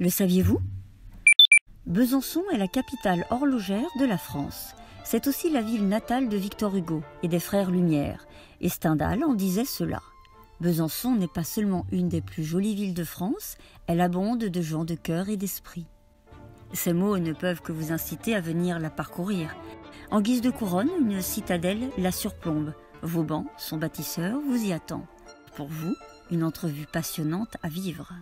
Le saviez-vous? Besançon est la capitale horlogère de la France. C'est aussi la ville natale de Victor Hugo et des frères Lumière, et Stendhal en disait cela. Besançon n'est pas seulement une des plus jolies villes de France, elle abonde de gens de cœur et d'esprit. Ces mots ne peuvent que vous inciter à venir la parcourir. En guise de couronne, une citadelle la surplombe. Vauban, son bâtisseur, vous y attend. Pour vous, une entrevue passionnante à vivre.